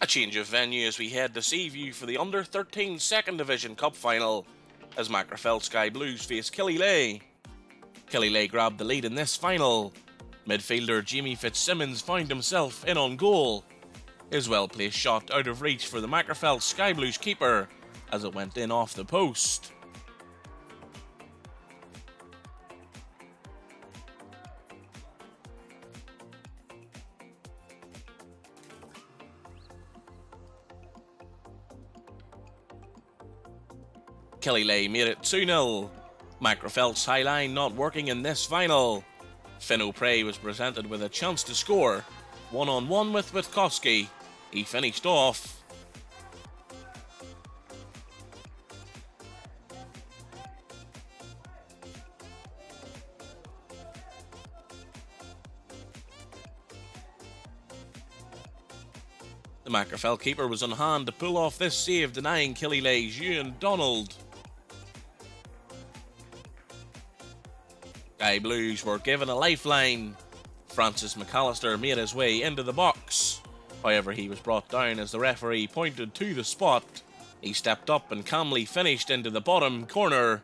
A change of venue as we head to Seaview for the under 13 Second Division Cup final as Magherafelt Sky Blues face Killyleagh. Killyleagh grabbed the lead in this final. Midfielder Jamie Fitzsimmons found himself in on goal. His well placed shot out of reach for the Magherafelt Sky Blues keeper as it went in off the post. Killyleagh made it 2 0. Magherafelt's high line not working in this final. Finn O'Prey was presented with a chance to score. One on one with Witkowski. He finished off. The Magherafelt keeper was on hand to pull off this save, denying Killyleagh's Ewan Donald. Sky Blues were given a lifeline. Francis McAllister made his way into the box. However, he was brought down as the referee pointed to the spot. He stepped up and calmly finished into the bottom corner.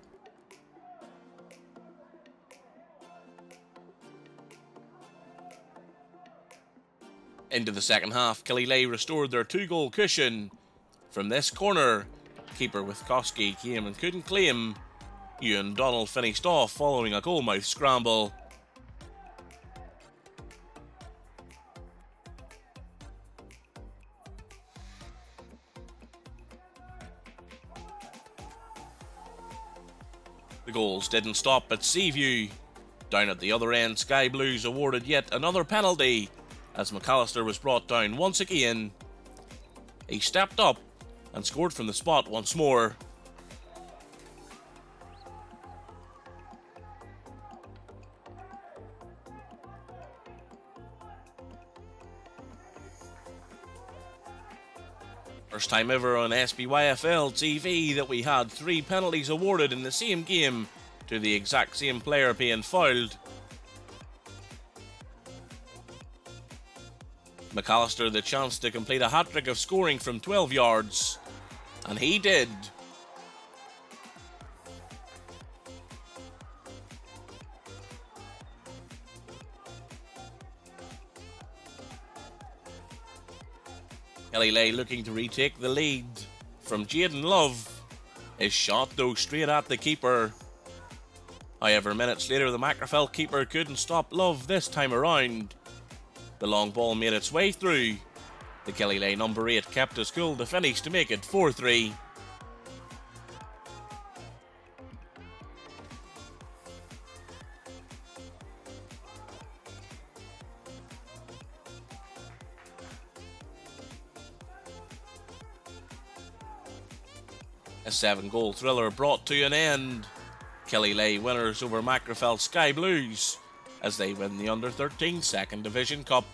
Into the second half, Killyleagh restored their two goal cushion. From this corner, keeper Witkowski came and couldn't claim. Ewan Donald finished off following a goalmouth scramble. The goals didn't stop at Seaview. Down at the other end, Sky Blues awarded yet another penalty as McAllister was brought down once again. He stepped up and scored from the spot once more. First time ever on SBYFL TV that we had three penalties awarded in the same game to the exact same player being fouled. McAllister the chance to complete a hat trick of scoring from 12 yards, and he did. Killyleagh looking to retake the lead from Jaden Love. His shot though straight at the keeper. However, minutes later the Magherafelt keeper couldn't stop Love this time around. The long ball made its way through. The Killyleagh number 8 kept his cool to finish to make it 4 3. A seven goal thriller brought to an end. Killyleagh winners over Magherafelt Sky Blues as they win the Under 13 Second Division Cup.